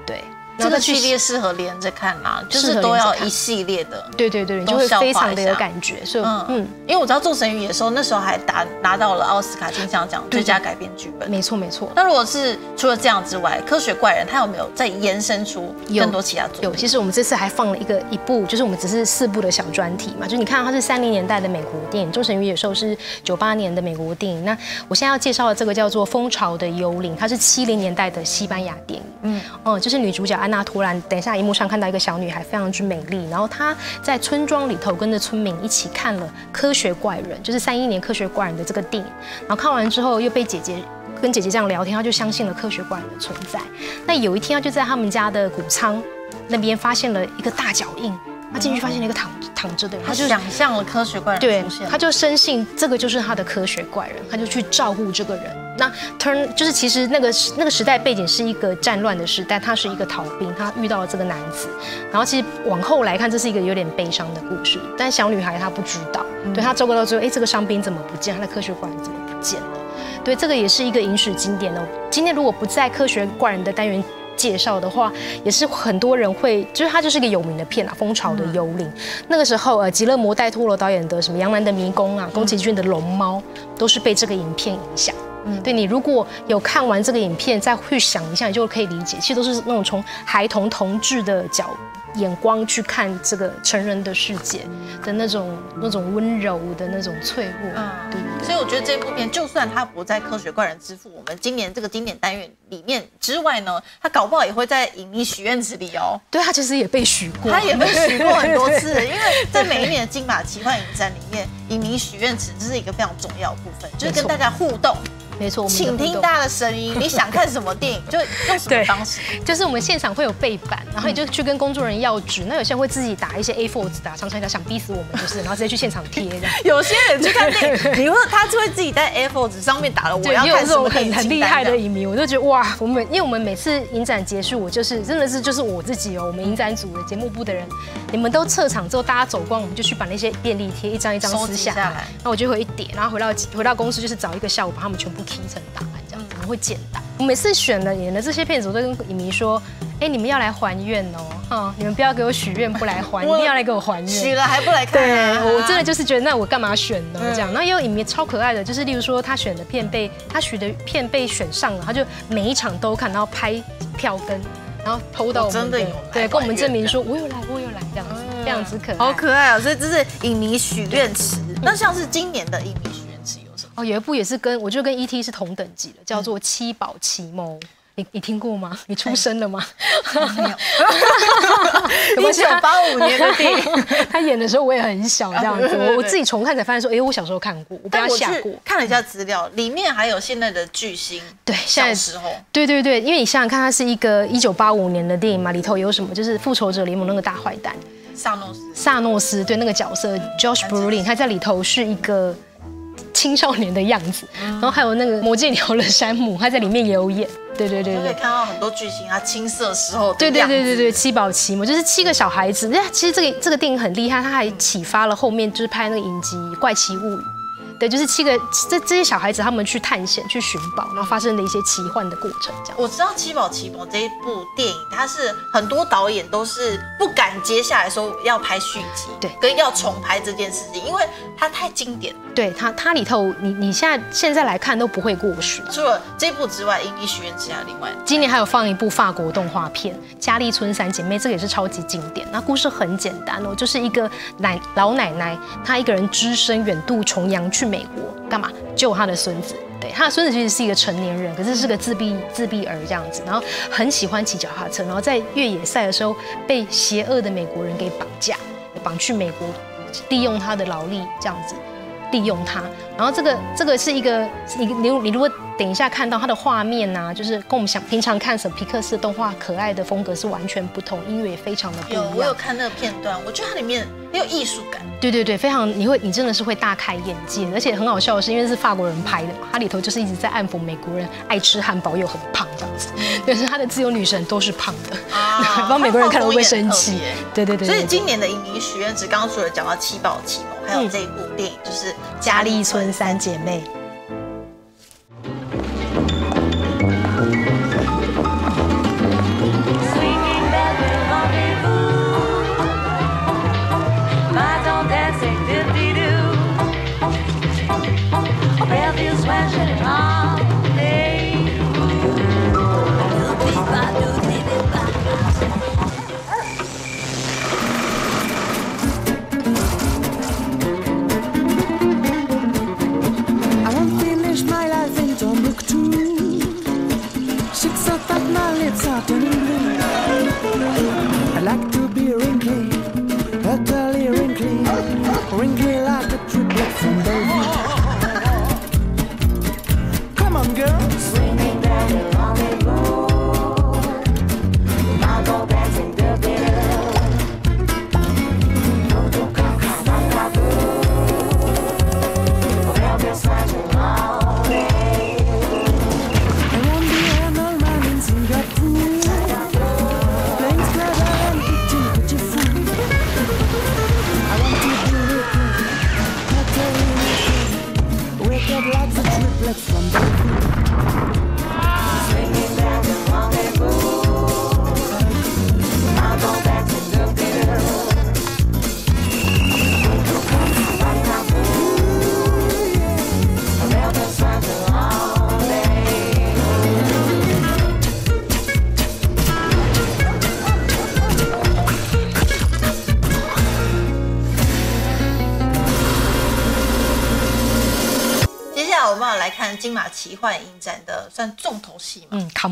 对。这个系列适合连着看啊？就是都要一系列的。对对对，你就会非常的有感觉。所以，嗯嗯，因为我知道《众神与野兽》那时候还拿拿到了奥斯卡金像奖最佳改编剧本。没错没错。那如果是除了这样之外，《科学怪人》他有没有再延伸出更多其他作品？有。其实我们这次还放了一个一部，就是我们只是四部的小专题嘛。就你看，它是三零年代的美国电影，《众神与野兽》是九八年的美国电影。那我现在要介绍的这个叫做《蜂巢的幽灵》，它是七零年代的西班牙电影。嗯哦，就是女主角那突然。等一下。荧幕上看到一个小女孩，非常之美丽。然后她在村庄里头跟着村民一起看了《科学怪人》，就是三一年《科学怪人》的这个电影。然后看完之后，又被姐姐跟姐姐这样聊天，她就相信了科学怪人的存在。那有一天，她就在他们家的谷仓那边发现了一个大脚印。他进去发现了一个躺躺着的人，他就想象了科学怪人对，他就深信这个就是他的科学怪人，他就去照顾这个人。那 turn 就是其实那个那个时代背景是一个战乱的时代，他是一个逃兵，他遇到了这个男子。然后其实往后来看，这是一个有点悲伤的故事。但小女孩她不知道，对她照顾到最后，哎，这个伤兵怎么不见？他的科学怪人怎么不见了？对，这个也是一个影史经典哦。今天如果不在科学怪人的单元。介绍的话，也是很多人会，就是它就是一个有名的片啊，《蜂巢的幽灵》。那个时候，呃，吉勒摩戴托罗导演的什么《杨澜的迷宫》啊，宫崎骏的《龙猫》，都是被这个影片影响。嗯，对你如果有看完这个影片，再去想一下，你就可以理解，其实都是那种从孩童同志的角。眼光去看这个成人的世界的那种那种温柔的那种脆弱，嗯，对对？所以我觉得这部片就算它不在《科学怪人之父》我们今年这个经典单元里面之外呢，它搞不好也会在影迷许愿池里哦。对，它其实也被许过，它也被许过很多次。因为在每一年的金马奇幻影展里面，影迷许愿池这是一个非常重要的部分，就是跟大家互动。没错，请听大家的声音。你想看什么电影，就用什么方式。就是我们现场会有背板，然后你就去跟工作人员要纸。那有些人会自己打一些 A4 纸，打长长条，想逼死我们，就是，然后直接去现场贴这样。有些人去看电影，你说他就会自己在 A4 纸上面打了我要看什么很很厉害的影迷，我就觉得哇，我们因为我们每次影展结束，我就是真的是就是我自己哦，我们影展组的节目部的人，你们都撤场之后，大家走光，我们就去把那些便利贴一张一张撕下来，那我就会一点，然后回到回到公司就是找一个下午把他们全部 key 成档案。会简单。我每次选了演的这些片子，我都跟影迷说：“哎，你们要来还愿哦，哈，你们不要给我许愿不来还，一定要来给我还愿。许了还不来看？对，我真的就是觉得，那我干嘛选呢？这样。那也有影迷超可爱的，就是例如说他选的片被他许的片被选上了，他就每一场都看，然后拍票根，然后偷到我们的对，跟我们证明说我有来，我有来，这样子，这样子可爱，好可爱啊！所以这是影迷许愿池。那像是今年的影迷许。哦，有一部也是跟我就跟 E.T. 是同等级的，叫做《七宝奇谋》，你你听过吗？你出生了吗？没有。一九八五年的电影，他演的时候我也很小，这样子。我我自己重看才发现说，哎，我小时候看过，我被他吓过。看了一下资料，里面还有现在的巨星。对，小时候。对对对，因为你想想看，它是一个一九八五年的电影嘛，里头有什么？就是复仇者联盟那个大坏蛋萨诺斯。萨诺斯对那个角色 Josh Brolin，他在里头是一个。青少年的样子。然后还有那个魔戒里头的山姆，他在里面也有演。对对对对，可以看到很多剧情他青涩时候对对对对对，七宝奇魔就是七个小孩子。那其实这个这个电影很厉害，他还启发了后面就是拍那个影集《怪奇物语》。对，就是七个这这些小孩子他们去探险、去寻宝，然后发生的一些奇幻的过程，这样。我知道《七宝奇谋》这一部电影，它是很多导演都是不敢接下来说要拍续集，对，跟要重拍这件事情，因为它太经典了。对它它里头，你你现在现在来看都不会过时。除了这部之外，《英医学院》之还有另外今年还有放一部法国动画片《佳丽村三姐妹》，这个也是超级经典。那故事很简单哦，就是一个奶老奶奶，她一个人只身远渡重洋去美国干嘛？救他的孙子。对，他的孙子其实是一个成年人，可是是个自闭自闭儿这样子，然后很喜欢骑脚踏车，然后在越野赛的时候被邪恶的美国人给绑架，绑去美国，利用他的劳力这样子。利用它，然后这个这个是一个你你你如果等一下看到它的画面呐、就是跟我们想平常看什么皮克斯动画可爱的风格是完全不同，音乐也非常的不一有样。我有看那个片段，我觉得它里面很有艺术感。对对对，非常你会你真的是会大开眼界，而且很好笑的是，因为是法国人拍的嘛，它里头就是一直在暗讽美国人爱吃汉堡又很胖这样子，但是他的自由女神都是胖的，啊 帮美国人看了会不会生气？对对对对所以今年的影迷许愿只刚刚除了讲到七宝奇谋，还有这一部电影就是《嘉利村三姐妹。我们。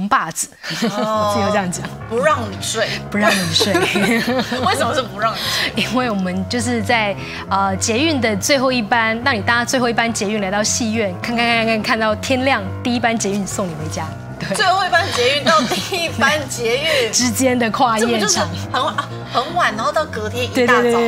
扛把子，自己会这样讲，不让你睡，不让你睡。为什么是不让你睡？因为我们就是在呃捷运的最后一班，让你搭最后一班捷运来到戏院，看看看看看到天亮，第一班捷运送你回家。对，最后一班捷运到第一班捷运 之间的跨夜场，很晚啊很晚，然后到隔天一大早，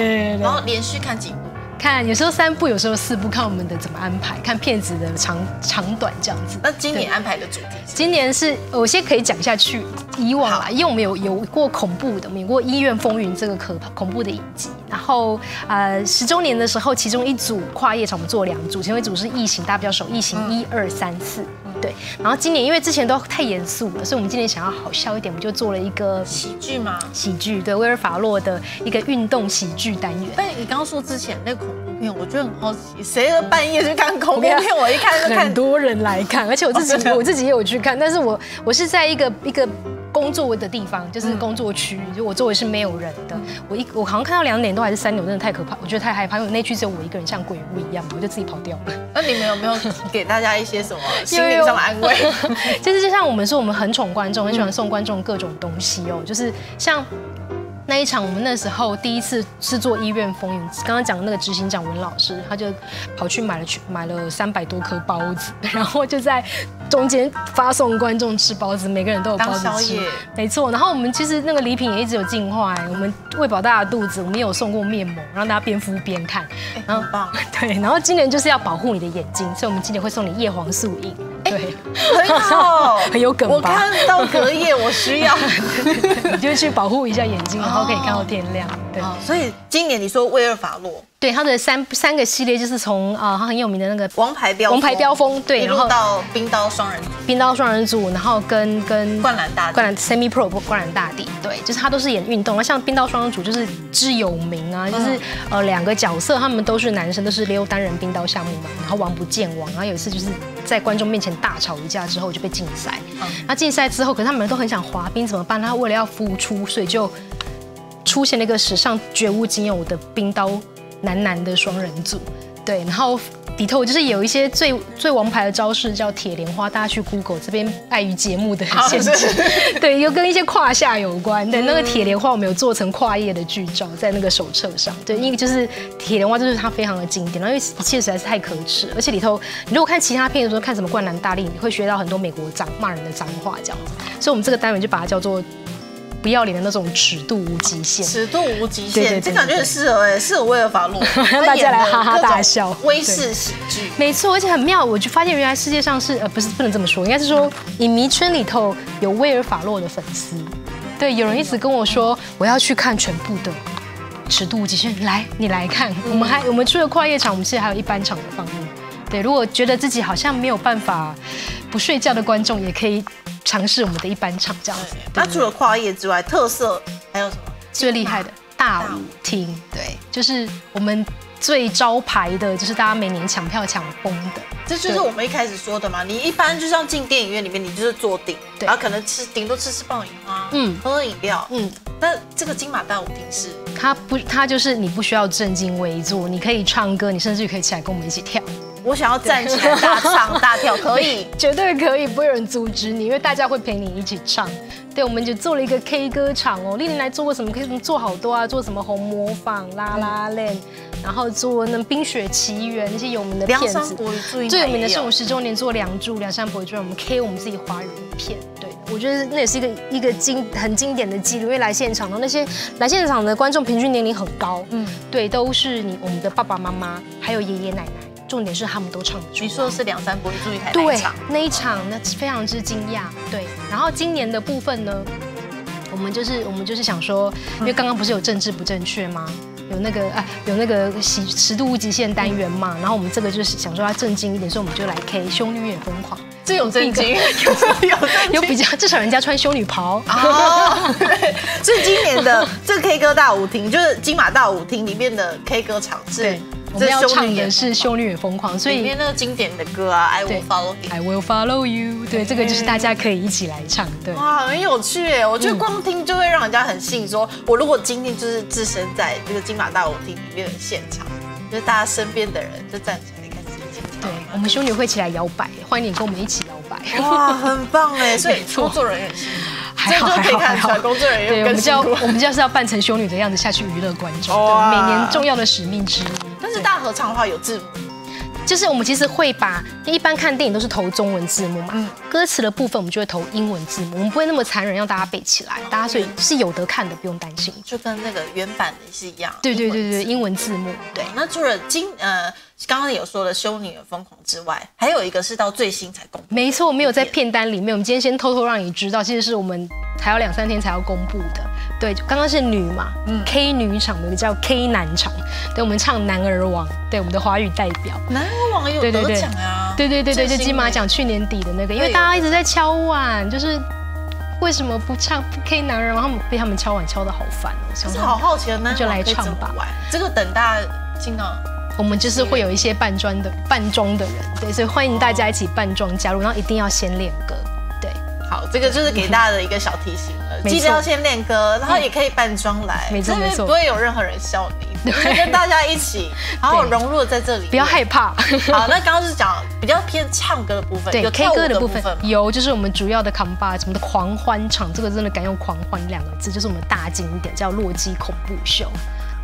然后连续看几部。看有时候三部，有时候四部，看我们的怎么安排，看片子的长长短这样子。那今年安排的主题是今年是我先可以讲下去，以往啦，因为我们有有过恐怖的，我们有过《医院风云》这个可怕恐怖的影集，然后呃十周年的时候，其中一组跨夜场我们做两组，其中一组是异形，大家比较熟，异形一二三四。对，然后今年因为之前都太严肃了，所以我们今年想要好笑一点，我们就做了一个喜剧嘛？喜剧，对，威尔法洛的一个运动喜剧单元。但你刚刚说之前那恐怖片，我觉得很好奇，谁的半夜去看恐怖片？我一看就看 很多人来看，而且我自己 我自己也有去看，但是我我是在一个一个工作的地方，就是工作区，就我周围是没有人的。我一我好像看到两点多还是三点，我真的太可怕，我觉得太害怕，因为那区只有我一个人，像鬼屋一样，我就自己跑掉了。那你们有没有给大家一些什么心灵上的安慰？就是就像我们说，我们很宠观众，很喜欢送观众各种东西哦，就是像。那一场我们那时候第一次是做医院风云，刚刚讲的那个执行长文老师，他就跑去买了去买了三百多颗包子，然后就在中间发送观众吃包子，每个人都有包子。吃没错。然后我们其实那个礼品也一直有进化，哎我们喂饱大家肚子，我们也有送过面膜，让大家边敷边看，然后 棒。对，然后今年就是要保护你的眼睛，所以我们今年会送你叶黄素饮，对，很好，很有梗吧？我看到隔夜，我需要。你就去保护一下眼睛，然后可以看到天亮。对，所以今年你说威尔法洛，对它的三三个系列就是从啊，它很有名的那个王牌标王牌标风，对，然后到冰刀双人组，冰刀双人组，然后跟跟灌篮大帝。灌篮 semi pro 灌篮大帝，对，就是他都是演运动，那像冰刀双人组就是之有名啊，就是呃两个角色他们都是男生，都是溜单人冰刀项目嘛，然后王不见王，然后有一次就是在观众面前大吵一架之后就被禁赛，那禁赛之后，可是他们都很想滑冰怎么办？他为了要复出，所以就出现了一个史上绝无仅有的冰刀男男的双人组，对，然后里头就是有一些最最王牌的招式叫铁莲花，大家去 Google 这边碍于节目的限制，对，又跟一些胯下有关。对，那个铁莲花我们有做成跨页的剧照在那个手册上，对，因为就是铁莲花就是它非常的经典，然后因为一切实在是太可耻，而且里头你如果看其他片的时候看什么灌篮大令，你会学到很多美国脏骂人的脏话这样子，所以我们这个单元就把它叫做。不要脸的那种尺度无极限，尺度无极限，这感觉很适合哎，适合威尔法洛，让 大家来哈哈大笑，威士喜剧，没错，而且很妙，我就发现原来世界上是呃不是不能这么说，应该是说影迷圈里头有威尔法洛的粉丝，对，有人一直跟我说我要去看全部的尺度无极限，来你来看，我们还我们除了跨夜场，我们现在还有一般场的放映，对，如果觉得自己好像没有办法不睡觉的观众，也可以尝试我们的一般唱这样子。那除了跨夜之外，特色还有什么？最厉害的大舞厅，对，就是我们最招牌的，就是大家每年抢票抢崩的。这就是我们一开始说的嘛。你一般就像进电影院里面，你就是坐顶，然后可能吃顶多吃吃爆米花，嗯，喝喝饮料，嗯。那这个金马大舞厅是它不，它就是你不需要正襟危坐，你可以唱歌，你甚至可以起来跟我们一起跳。我想要站起来大唱大跳，可以，绝对可以，不会有人阻止你，因为大家会陪你一起唱。对，我们就做了一个 K 歌场哦。历年来做过什么？可以做好多啊，做什么红模仿、啦啦链，然后做那《冰雪奇缘》那些有名的片子。最有名的是我们十周年做《梁祝》，梁山伯与祝英台，我们 K 我们自己华语片。对，我觉得那也是一个一个经很经典的记录，因为来现场的那些来现场的观众平均年龄很高，嗯，对，都是你我们的爸爸妈妈，还有爷爷奶奶。重点是他们都唱得出。你说的是梁山伯与祝英台那一场？那一场那非常之惊讶。对，然后今年的部分呢，我们就是我们就是想说，因为刚刚不是有政治不正确吗？有那个啊，有那个喜尺度无极限单元嘛，然后我们这个就是想说要震惊一点，所以我们就来 K 修女也疯狂。这有震惊，有有有比较，至少人家穿修女袍。哦，对，所以今年的这 K 歌大舞厅，就是金马大舞厅里面的 K 歌场是。我们要唱的是《修女也疯狂》，所以里面那个经典的歌啊，I will follow you，I will follow you，对，这个就是大家可以一起来唱，对。哇，很有趣哎，我觉得光听就会让人家很信，说我如果今天就是置身在这个金马大舞厅里面的现场，就是大家身边的人就站起来开始一起，对，我们修女会起来摇摆，欢迎你跟我们一起摇摆。哇，很棒哎，所以工作人员还好还好还好，工作人员对，我们就要我们就是要扮成修女的样子下去娱乐观众，对，每年重要的使命之一。但是大合唱的话有字幕，就是我们其实会把一般看电影都是投中文字幕嘛，嗯，歌词的部分我们就会投英文字幕，我们不会那么残忍让大家背起来，大家所以是有得看的，不用担心。就跟那个原版的是一样，对对对对，英文字幕。对，那除了今呃刚刚有说的《修女的疯狂》之外，还有一个是到最新才公布。没错，没有在片单里面，我们今天先偷偷让你知道，其实是我们还有两三天才要公布的。对，刚刚是女嘛，嗯，K 女场的叫 K 男场，对，我们唱《男儿王》，对，我们的华语代表，《男儿王》有得奖啊，对对对对，就金马奖去年底的那个，因为大家一直在敲碗，就是为什么不唱 K 男儿王？他们被他们敲碗敲的好烦哦，就是好好奇的，那就来唱吧。这个等大家进到，我们就是会有一些扮装的扮装的人，对，所以欢迎大家一起扮装加入，然后一定要先练歌。好，这个就是给大家的一个小提醒了，记得要先练歌，然后也可以扮装来，没错没错，不会有任何人笑你，就是跟大家一起，然后融入在这里，不要害怕。好，那刚刚是讲比较偏唱歌的部分，对有 K 歌的部分有，就是我们主要的 combat 什么的狂欢场，这个真的敢用狂欢两个字，就是我们大经典叫洛基恐怖秀。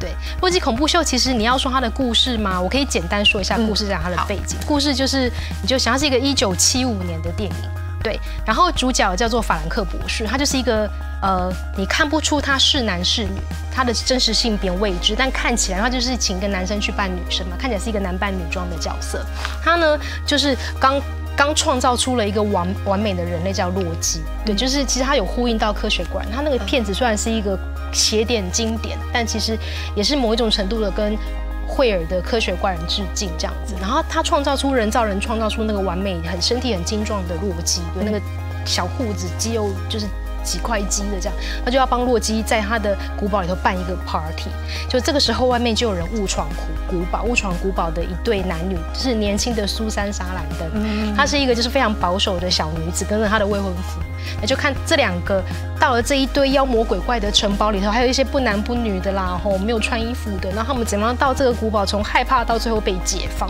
对，洛基恐怖秀其实你要说它的故事吗？我可以简单说一下故事，讲它的背景。故事就是你就想它是一个一九七五年的电影。对，然后主角叫做法兰克博士，他就是一个呃，你看不出他是男是女，他的真实性别未知，但看起来他就是请一个男生去扮女生嘛，看起来是一个男扮女装的角色。他呢，就是刚刚创造出了一个完完美的人类叫洛基，对，就是其实他有呼应到科学馆，他那个片子虽然是一个邪点经典，但其实也是某一种程度的跟。惠尔的科学怪人致敬这样子，然后他创造出人造人，创造出那个完美、很身体很精壮的洛基，有那个小裤子，肌肉就是几块鸡的这样，他就要帮洛基在他的古堡里头办一个 party。就这个时候，外面就有人误闯古古堡，误闯古堡的一对男女，就是年轻的苏珊·莎兰登，她是一个就是非常保守的小女子，跟着她的未婚夫。那就看这两个到了这一堆妖魔鬼怪的城堡里头，还有一些不男不女的啦，吼没有穿衣服的，然后他们怎么样到这个古堡，从害怕到最后被解放。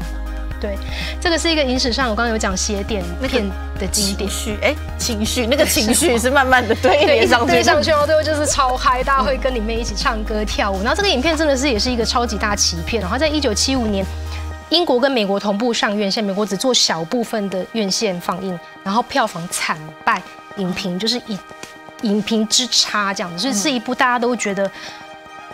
对，这个是一个影史上我刚刚有讲邪典片的经典。情绪，哎，情绪那个情绪 是慢慢的堆叠上去，堆上去，然后最后就是超嗨，大家会跟里面一起唱歌跳舞。然后这个影片真的是也是一个超级大奇片，然后在一九七五年。英国跟美国同步上院线，美国只做小部分的院线放映，然后票房惨败，影评就是以影评之差这样子，所以是一部大家都觉得。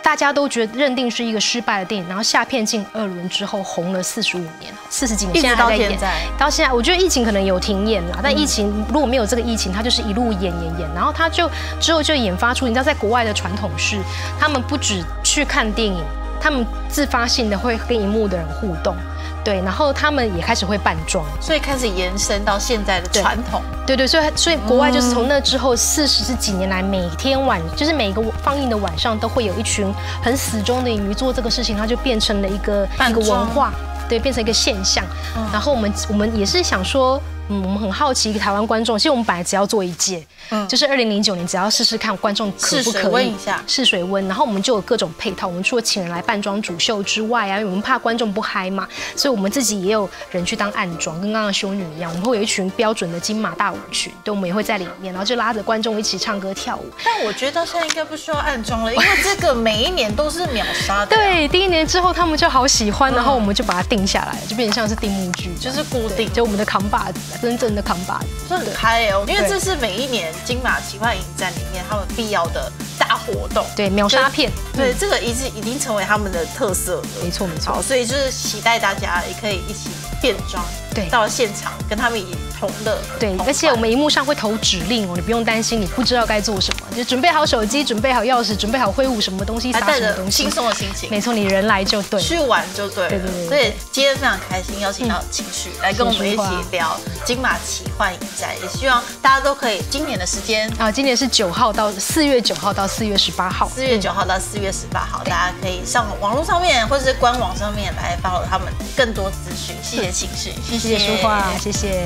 大家都觉得认定是一个失败的电影，然后下片进二轮之后红了四十五年，四十几年，现在还在演现在。到现在，我觉得疫情可能有停演啦，但疫情如果没有这个疫情，它就是一路演演演，然后它就之后就研发出，你知道，在国外的传统是，他们不止去看电影，他们自发性的会跟荧幕的人互动，对，然后他们也开始会扮装，所以开始延伸到现在的传统。对对，所以所以国外就是从那之后四十几年来，每天晚就是每个放映的晚上都会有一群很死忠的影迷做这个事情，它就变成了一个一个文化。对，变成一个现象。然后我们我们也是想说，嗯，我们很好奇台湾观众，其实我们本来只要做一届，嗯就是二零零九年，只要试试看观众可不可以温一下试水温，然后我们就有各种配套。我们除了请人来扮装主秀之外啊，因为我们怕观众不嗨嘛，所以我们自己也有人去当暗装，跟刚刚修女一样，我们会有一群标准的金马大舞群，对，我们也会在里面，然后就拉着观众一起唱歌跳舞。但我觉得现在应该不需要暗装了，因为这个每一年都是秒杀的。对，第一年之后他们就好喜欢，然后我们就把它定下来，就变成像是定目剧，就是固定，就我们的扛把子，真正的扛把子。这很嗨哦，因为这是每一年金马奇幻影展里面他们必要的大活动。对，秒杀片。对，嗯这个已经已经成为他们的特色了。没错没错好，所以就是期待大家也可以一起变装，对到现场跟他们一起同乐。对，而且我们荧幕上会投指令哦，你不用担心，你不知道该做什么，就准备好手机，准备好钥匙，准备好挥舞什么东西，还带撒什么东西，着轻松的心情，没错，你人来就对。去玩就对了。对对对对所以今天非常开心，邀请到情绪来跟我们一起聊金马奇幻影展，也希望大家都可以今年的时间。啊，今年是九号到四月九号到四月十八号，四月九号到四月十八号，大家可以上网络上面或者是官网上面来 follow 他们更多资讯。谢谢情绪，谢谢书画，谢谢。